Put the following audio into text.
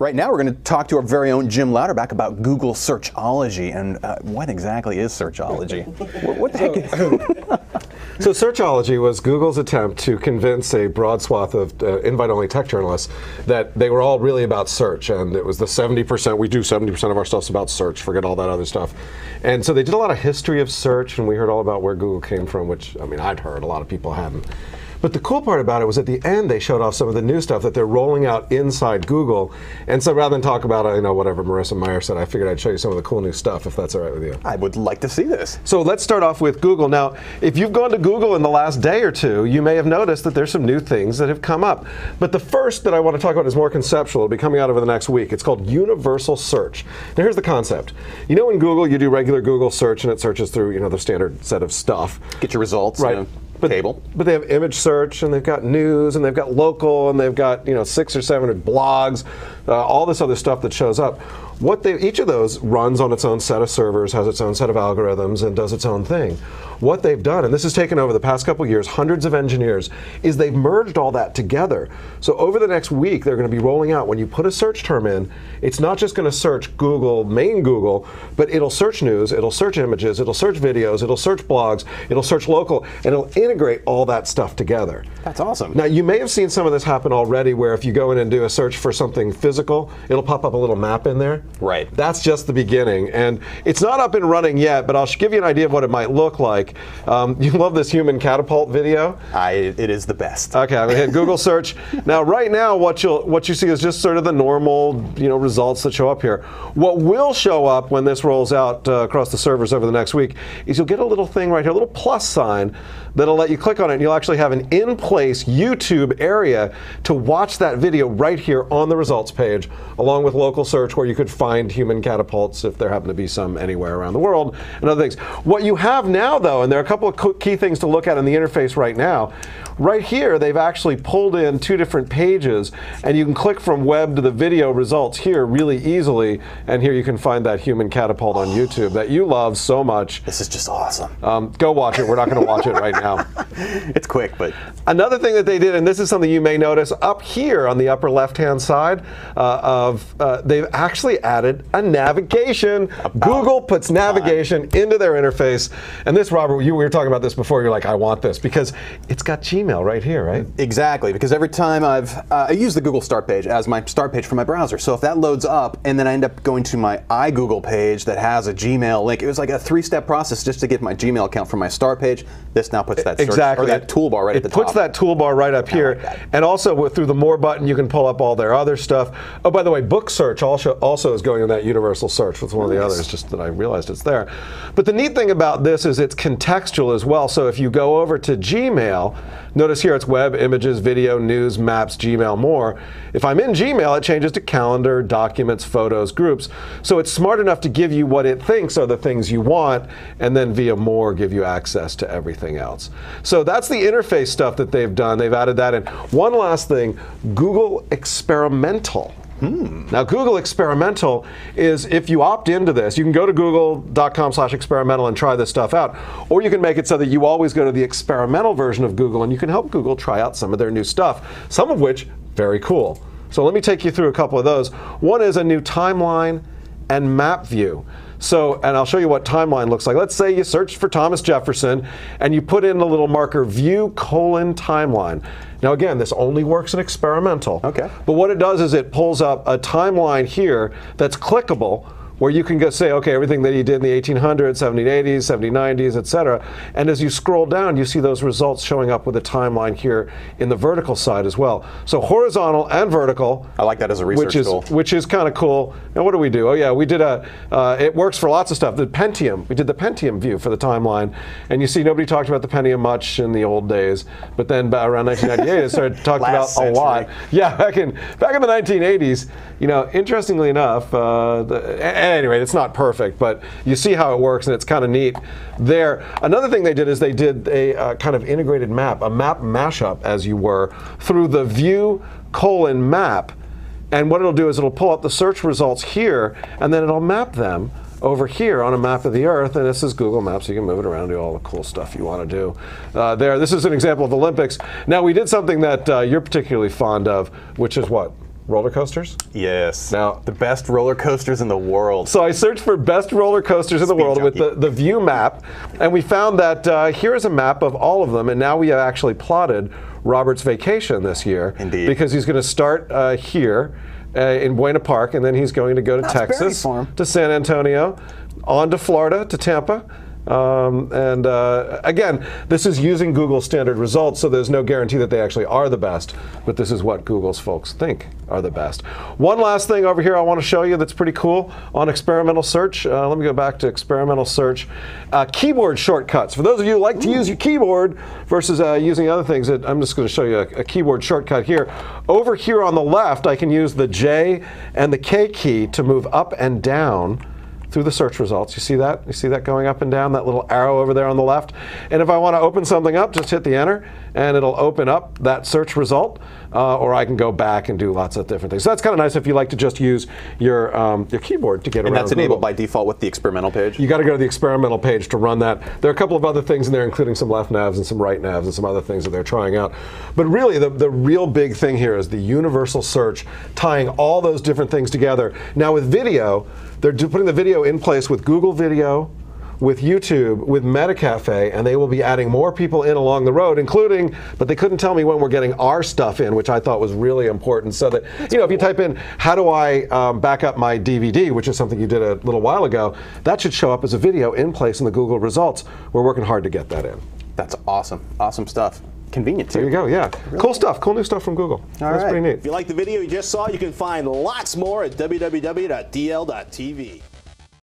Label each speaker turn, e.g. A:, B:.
A: Right now, we're going to talk to our very own Jim Louderback about Google Searchology and uh, what exactly is Searchology? what, what the heck? Is
B: so Searchology was Google's attempt to convince a broad swath of uh, invite-only tech journalists that they were all really about search, and it was the 70%. We do 70% of our stuff's about search. Forget all that other stuff. And so they did a lot of history of search, and we heard all about where Google came from, which I mean I'd heard, a lot of people hadn't. But the cool part about it was at the end they showed off some of the new stuff that they're rolling out inside Google. And so rather than talk about uh, you know whatever Marissa Mayer said, I figured I'd show you some of the cool new stuff if that's all right with you.
A: I would like to see this.
B: So let's start off with Google. Now, if you've gone to Google in the last day or two, you may have noticed that there's some new things that have come up. But the first that I want to talk about is more conceptual. It'll be coming out over the next week. It's called Universal Search. Now here's the concept. You know in Google you do regular Google search and it searches through you know the standard set of stuff.
A: Get your results.
B: Right.
A: You know
B: but,
A: table.
B: But they have image search and they've got news and they've got local and they've got you know six or seven blogs, uh, all this other stuff that shows up. What they each of those runs on its own set of servers, has its own set of algorithms, and does its own thing what they've done, and this has taken over the past couple years, hundreds of engineers, is they've merged all that together. So over the next week, they're going to be rolling out, when you put a search term in, it's not just going to search Google, main Google, but it'll search news, it'll search images, it'll search videos, it'll search blogs, it'll search local, and it'll integrate all that stuff together.
A: That's awesome.
B: Now, you may have seen some of this happen already where if you go in and do a search for something physical, it'll pop up a little map in there.
A: Right.
B: That's just the beginning. And it's not up and running yet, but I'll give you an idea of what it might look like. Um, you love this human catapult video?
A: I, it is the best.
B: Okay, I'm gonna hit Google search. Now, right now, what you'll what you see is just sort of the normal, you know, results that show up here. What will show up when this rolls out uh, across the servers over the next week is you'll get a little thing right here, a little plus sign that'll let you click on it, and you'll actually have an in-place YouTube area to watch that video right here on the results page, along with local search where you could find human catapults if there happen to be some anywhere around the world and other things. What you have now, though, and there are a couple of key things to look at in the interface right now. Right here, they've actually pulled in two different pages, and you can click from web to the video results here really easily. And here you can find that human catapult on YouTube that you love so much.
A: This is just awesome.
B: Um, go watch it. We're not going to watch it right now.
A: It's quick, but.
B: Another thing that they did, and this is something you may notice up here on the upper left-hand side uh, of, uh, they've actually added a navigation. About Google puts navigation time. into their interface. And this, Robert, you we were talking about this before. You're like, I want this because it's got Gmail right here, right?
A: Exactly, because every time I've uh, I use the Google Start page as my start page for my browser. So if that loads up, and then I end up going to my iGoogle page that has a Gmail link, it was like a three-step process just to get my Gmail account from my Start page. This now puts that
B: exactly
A: search, or that toolbar right
B: it
A: at the top.
B: It puts that toolbar right up here, like and also with, through the More button, you can pull up all their other stuff. Oh, by the way, Book Search also also is going in that universal search. It's one of the others, just that I realized it's there. But the neat thing about this is it's contextual as well. So if you go over to Gmail, notice here it's web, images, video, news, maps, Gmail, more. If I'm in Gmail, it changes to calendar, documents, photos, groups. So it's smart enough to give you what it thinks are the things you want, and then via more give you access to everything else. So that's the interface stuff that they've done. They've added that in. One last thing, Google Experimental. Hmm. Now, Google Experimental is if you opt into this, you can go to google.com slash experimental and try this stuff out. Or you can make it so that you always go to the experimental version of Google and you can help Google try out some of their new stuff, some of which very cool. So let me take you through a couple of those. One is a new timeline and map view. So, and I'll show you what timeline looks like. Let's say you search for Thomas Jefferson and you put in the little marker view colon timeline. Now again, this only works in experimental.
A: Okay.
B: But what it does is it pulls up a timeline here that's clickable where you can go say, okay, everything that he did in the 1800s, 1780s, 1790s, et cetera. And as you scroll down, you see those results showing up with a timeline here in the vertical side as well. So horizontal and vertical.
A: I like that as a research
B: which is,
A: tool.
B: Which is kind of cool. And what do we do? Oh yeah, we did a, uh, it works for lots of stuff. The Pentium, we did the Pentium view for the timeline. And you see nobody talked about the Pentium much in the old days. But then around 1998, it started talking about
A: century.
B: a lot. Yeah, back in, back in the 1980s, you know, interestingly enough, uh, the, at any rate, it's not perfect, but you see how it works, and it's kind of neat there. Another thing they did is they did a uh, kind of integrated map, a map mashup, as you were, through the view colon map. And what it'll do is it'll pull up the search results here, and then it'll map them over here on a map of the Earth, and this is Google Maps. So You can move it around, do all the cool stuff you want to do. Uh, there, this is an example of Olympics. Now, we did something that uh, you're particularly fond of, which is what? Roller coasters.
A: Yes.
B: Now-
A: the best roller coasters in the world.
B: So I searched for best roller coasters in the
A: Speed
B: world with the, the view map, and we found that uh, here is a map of all of them, and now we have actually plotted Robert's vacation this year.
A: Indeed.
B: Because he's going to start uh, here uh, in Buena Park, and then he's going to go to
A: Knott's Berry
B: Texas, to San Antonio, on to Florida, to Tampa. Um, and uh, again, this is using Google standard results, so there's no guarantee that they actually are the best, but this is what Google's folks think are the best. One last thing over here I want to show you that's pretty cool on experimental search. Uh, let me go back to experimental search. Uh, keyboard shortcuts. For those of you who like to use your keyboard versus uh, using other things, I'm just going to show you a, a keyboard shortcut here. Over here on the left, I can use the J and the K key to move up and down through the search results. You see that? You see that going up and down, that little arrow over there on the left? And if I want to open something up, just hit the enter and it'll open up that search result. Uh, or I can go back and do lots of different things. So that's kind of nice if you like to just use your, um, your keyboard to get
A: and
B: around.
A: And that's enabled
B: Google.
A: by default with the experimental page.
B: You got to go to the experimental page to run that. There are a couple of other things in there, including some left navs and some right navs and some other things that they're trying out. But really, the, the real big thing here is the universal search, tying all those different things together. Now, with video, they're putting the video in place with Google Video, with YouTube, with Metacafe, and they will be adding more people in along the road, including, but they couldn't tell me when we're getting our stuff in, which I thought was really important. So that, you know, if you type in, how do I um, back up my DVD, which is something you did a little while ago, that should show up as a video in place in the Google results. We're working hard to get that in.
A: That's awesome. Awesome stuff. Convenient too.
B: There you go, yeah. Cool stuff, cool new stuff from Google. That's
A: right.
B: pretty neat.
C: If you like the video you just saw, you can find lots more at www.dl.tv.